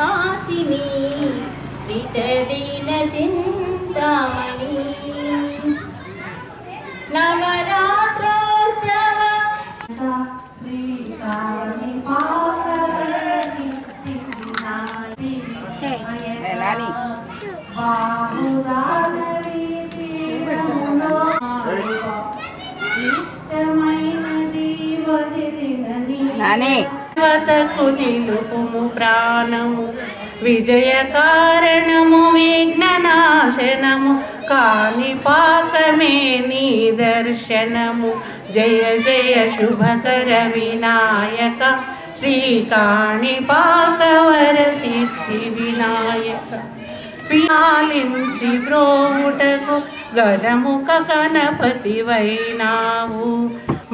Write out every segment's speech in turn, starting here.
సుహాసిని వితదీన చింతామణి. నవరాత్రోత్సవ శ్రీకాళి నాని. దేవతకు నిలుపుము ప్రాణము విజయ కారణము విఘ్ననాశనము కాని పాకమే నీ దర్శనము జయ జయ శుభకర వినాయక శ్రీకాణి పాకవర సిద్ధి వినాయక పినాలించి బ్రోవుటకు గజముఖ గణపతి వైనావు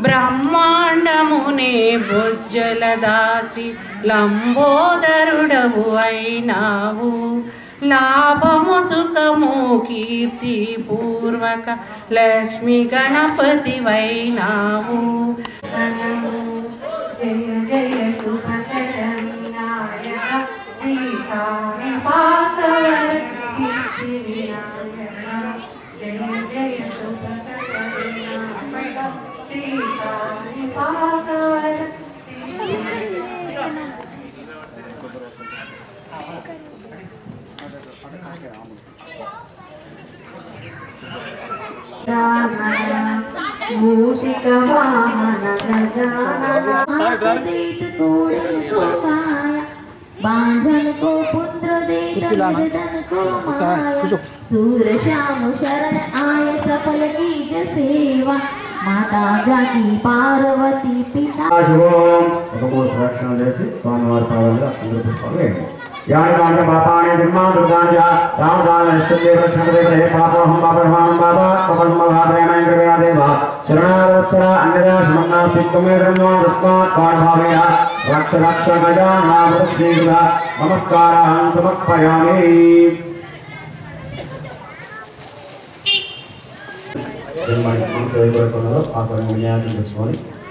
బ్రహ్మాండమునే బొజ్జల దాచి లంబోదరుడవు అయినావు. లాభము సుఖము కీర్తి పూర్వక లక్ష్మి గణపతి వైనావు. జయ జయ మూషిక వాహన बांझन को पुत्र दे धन को माया सूर श्याम शरण आय सफल कीज सेवा माता जाकी पार्वती पिता శుభం ఒక మూడు ప్రదక్షిణలు చేసి స్వామివారి పాదాలుగా అందరూ పుష్పాలు వేయండి యాని కాండ పాపాని దుర్మాదుర్గాంజ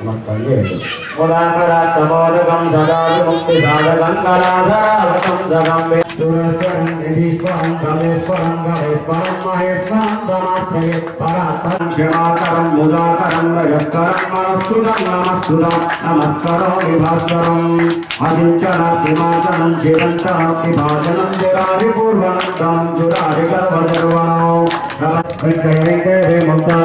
नमस्कन्ये मुदाकरात्तमोदकं सदा विमुक्तिसाधकं गणाधरावतं सगं सुरस्वरं निधीश्वरं गमेश्वरं गमेश्वरं महेश्वरं धनाश्रये परात्परं क्षमाकरं मुदाकरं रजस्करं मनस्कृतं नमस्कृतं नमस्करो विभास्करम् अजिञ्चनातिमाचनं चिरन्तनम् विभाजनं जुरारिपूर्वनं तं जुरारिकर्वजर्वणौ కళాధరావకం సగం సురేశ్వరం నిధీశ్వరం కలేశ్వరం గణేశ్వరం మహేశ్వరం ధనాశ్రయ పరాత్పరం క్షమాకరం ముదాకరం రజస్కరం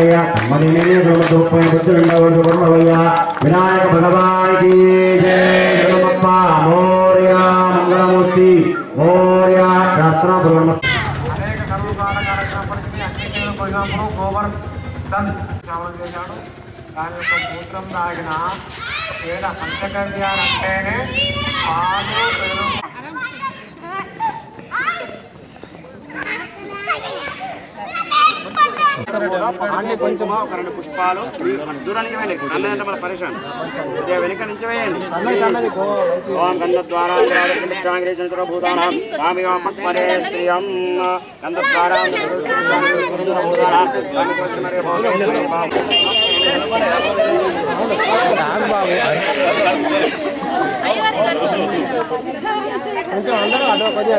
మనస్కృతం వినాయక భగవానికి మౌర్య మంగళమూర్తి మౌర్య అనేక అగ్నిశీల శ్రవణం చేశాడు. దాని యొక్క మూత్రం తాగిన ఏడ పంచగవ్యాలు పాలు పెరుగు అన్ని ఒక రెండు పుష్పాలు దూరానికి వెళ్ళి అన్నదంటే మన పరిశ్రమ వెనుక నుంచి వేయండి ఓం గంధద్వారా శ్రాంగ్రేచంద్ర శ్రియం గంధద్వారా కొంచెం అందరూ అడవ కొద్దిగా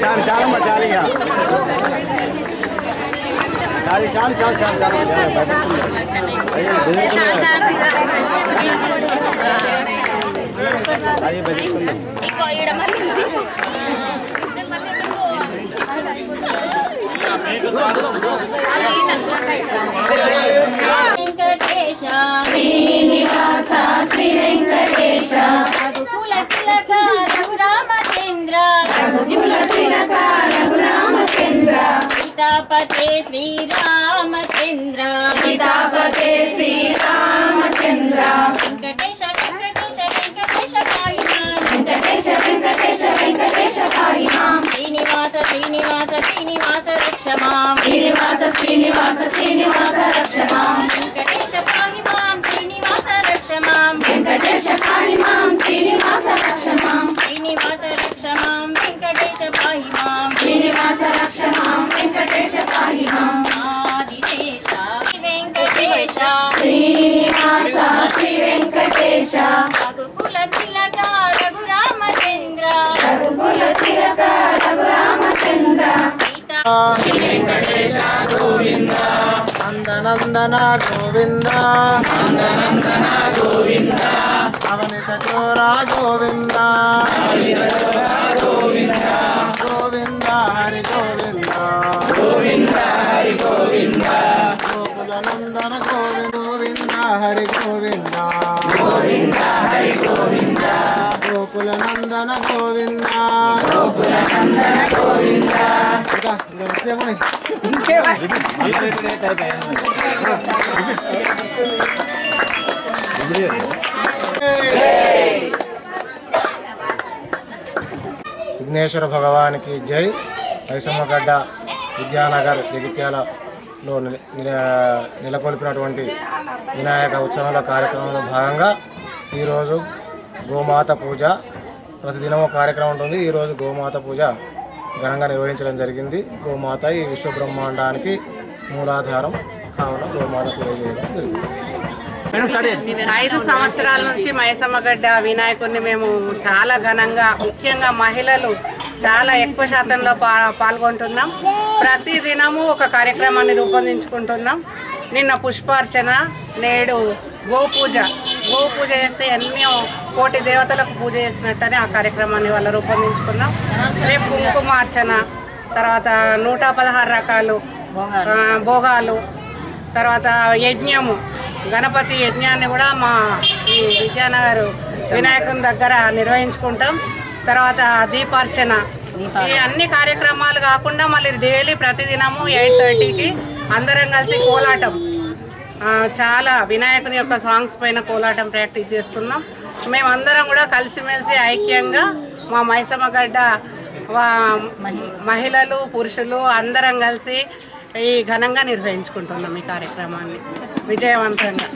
ચાલ ચાલ માં ચાલી ગયા ఇక చాలు చాలు వెంకటేశ శ్రీనివాస శ్రీ వెంకటేశ రఘుకుల తిలక రఘురామచంద్ర రఘుకుల తిలక రఘు सीतापते श्रीरामचन्द्र। सीतापते श्रीरामचन्द्र। वेङ्कटेश वेङ्कटेश वेङ्कटेश वेङ्कटेश वेङ्कटेश वेङ्कटेश श्रीनिवास श्रीनिवास श्रीनिवास रक्ष माँ श्रीनिवास श्रीनिवास श्रीनिवास रक्ष माम् వెంకటేశ ఆదిశేష వెంకటేశ శ్రీనివాస శ్రీ వెంకటేశ రఘుకుల తిలక రఘురామచంద్ర రఘుకుల తిలక రఘురామచంద్ర నందనందన గోవింద నందనందన గోవింద అవనిత చోరా గోవింద గోవింద హరి గోవింద గోవింద. విఘ్నేశ్వర భగవానికి జై. వైసమ్మగడ్డ విద్యానగర్ జగిత్యాలలో నెలకొల్పినటువంటి వినాయక ఉత్సవాల కార్యక్రమంలో భాగంగా ఈరోజు గోమాత పూజ ప్రతిదినం ఒక కార్యక్రమం ఉంటుంది. ఈరోజు గోమాత పూజ ఘనంగా నిర్వహించడం జరిగింది. గోమాత ఈ విశ్వబ్రహ్మాండానికి మూలాధారం కావున గోమాత పూజ చేయడం జరిగింది ఐదు సంవత్సరాల నుంచి మైసమ్మగడ్డ వినాయకుడిని మేము చాలా ఘనంగా ముఖ్యంగా మహిళలు చాలా ఎక్కువ శాతంలో పా పాల్గొంటున్నాం. ప్రతి దినము ఒక కార్యక్రమాన్ని రూపొందించుకుంటున్నాం. నిన్న పుష్పార్చన నేడు గోపూజ. గోపూజ చేస్తే ఎన్నో కోటి దేవతలకు పూజ చేసినట్టని ఆ కార్యక్రమాన్ని వాళ్ళ రూపొందించుకున్నాం. రేపు కుంకుమార్చన తర్వాత నూట పదహారు రకాలు భోగాలు. తర్వాత యజ్ఞము. గణపతి యజ్ఞాన్ని కూడా మా ఈ విద్యానగర్ వినాయకుని దగ్గర నిర్వహించుకుంటాం. తర్వాత దీపార్చన. ఈ అన్ని కార్యక్రమాలు కాకుండా మళ్ళీ డైలీ ప్రతిదినము ఎయిట్ థర్టీకి అందరం కలిసి కోలాటం. చాలా వినాయకుని యొక్క సాంగ్స్ పైన కోలాటం ప్రాక్టీస్ చేస్తున్నాం. మేమందరం కూడా కలిసిమెలిసి ఐక్యంగా మా మైసమ్మగడ్డ వా- మహిళలు పురుషులు అందరం కలిసి ఈ ఘనంగా నిర్వహించుకుంటున్నాం ఈ కార్యక్రమాన్ని. విజయవంతంగా.